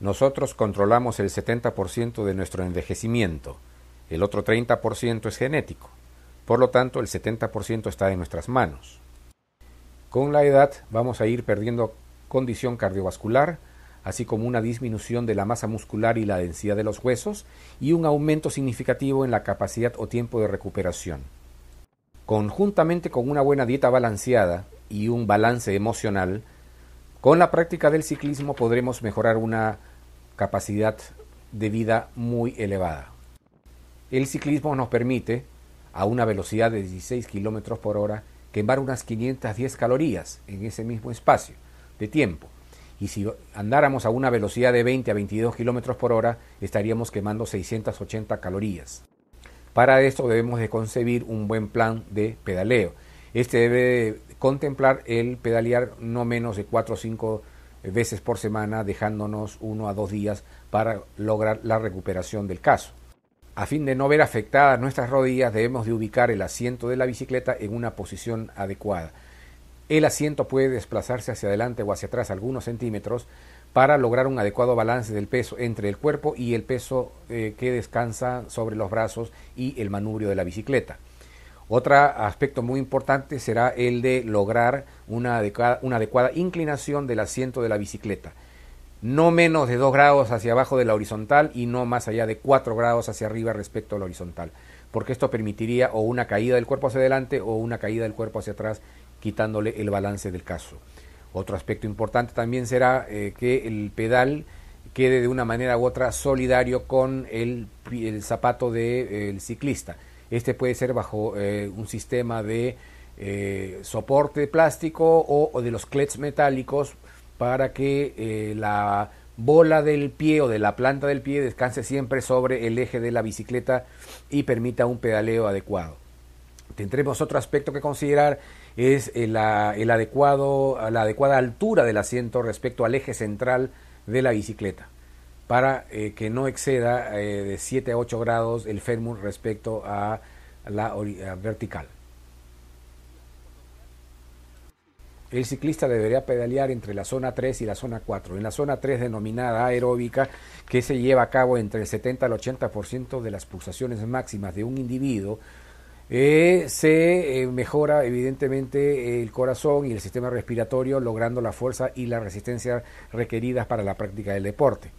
Nosotros controlamos el 70% de nuestro envejecimiento, el otro 30% es genético, por lo tanto el 70% está en nuestras manos. Con la edad vamos a ir perdiendo condición cardiovascular, así como una disminución de la masa muscular y la densidad de los huesos y un aumento significativo en la capacidad o tiempo de recuperación. Conjuntamente con una buena dieta balanceada y un balance emocional, con la práctica del ciclismo podremos mejorar una capacidad de vida muy elevada. El ciclismo nos permite, a una velocidad de 16 km por hora, quemar unas 510 calorías en ese mismo espacio de tiempo. Y si andáramos a una velocidad de 20 a 22 km por hora, estaríamos quemando 680 calorías. Para esto debemos de concebir un buen plan de pedaleo. Este debe contemplar el pedalear no menos de 4 o 5 veces por semana, dejándonos uno a dos días para lograr la recuperación del caso. A fin de no ver afectadas nuestras rodillas, debemos de ubicar el asiento de la bicicleta en una posición adecuada. El asiento puede desplazarse hacia adelante o hacia atrás algunos centímetros para lograr un adecuado balance del peso entre el cuerpo y el peso eh, que descansa sobre los brazos y el manubrio de la bicicleta. Otro aspecto muy importante será el de lograr una adecuada, inclinación del asiento de la bicicleta. No menos de 2 grados hacia abajo de la horizontal y no más allá de 4 grados hacia arriba respecto a la horizontal, porque esto permitiría o una caída del cuerpo hacia adelante o una caída del cuerpo hacia atrás, quitándole el balance del caso. Otro aspecto importante también será eh, que el pedal quede de una manera u otra solidario con el, zapato del de, ciclista este puede ser bajo eh, un sistema de eh, soporte plástico o, de los clets metálicos para que eh, la bola del pie o de la planta del pie descanse siempre sobre el eje de la bicicleta y permita un pedaleo adecuado. Tendremos otro aspecto que considerar es el, adecuado, la adecuada altura del asiento respecto al eje central de la bicicleta para eh, que no exceda eh, de 7 a 8 grados el fémur respecto a la vertical. El ciclista debería pedalear entre la zona 3 y la zona 4. En la zona 3 denominada aeróbica, que se lleva a cabo entre el 70 al 80% de las pulsaciones máximas de un individuo, eh, se mejora evidentemente el corazón y el sistema respiratorio, logrando la fuerza y la resistencia requeridas para la práctica del deporte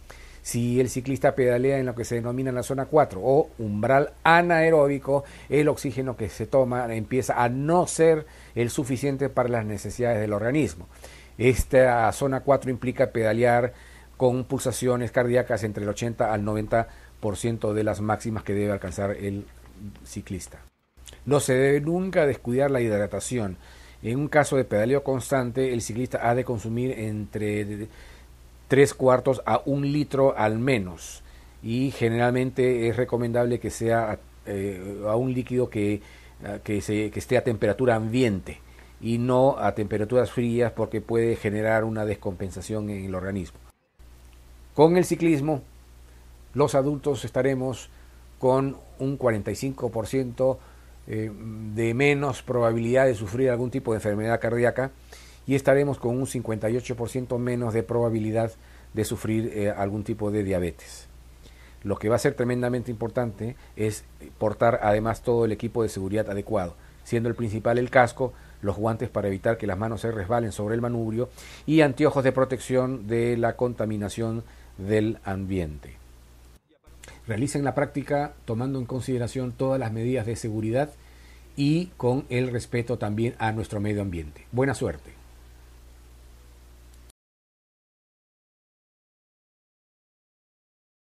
si el ciclista pedalea en lo que se denomina la zona 4 o umbral anaeróbico, el oxígeno que se toma empieza a no ser el suficiente para las necesidades del organismo. Esta zona 4 implica pedalear con pulsaciones cardíacas entre el 80 al 90% de las máximas que debe alcanzar el ciclista. No se debe nunca descuidar la hidratación. En un caso de pedaleo constante, el ciclista ha de consumir entre tres cuartos a un litro al menos y generalmente es recomendable que sea eh, a un líquido que, eh, que, se, que esté a temperatura ambiente y no a temperaturas frías porque puede generar una descompensación en el organismo. Con el ciclismo, los adultos estaremos con un 45% eh, de menos probabilidad de sufrir algún tipo de enfermedad cardíaca y estaremos con un 58% menos de probabilidad de sufrir eh, algún tipo de diabetes. Lo que va a ser tremendamente importante es portar además todo el equipo de seguridad adecuado, siendo el principal el casco, los guantes para evitar que las manos se resbalen sobre el manubrio y anteojos de protección de la contaminación del ambiente. Realicen la práctica tomando en consideración todas las medidas de seguridad y con el respeto también a nuestro medio ambiente. Buena suerte.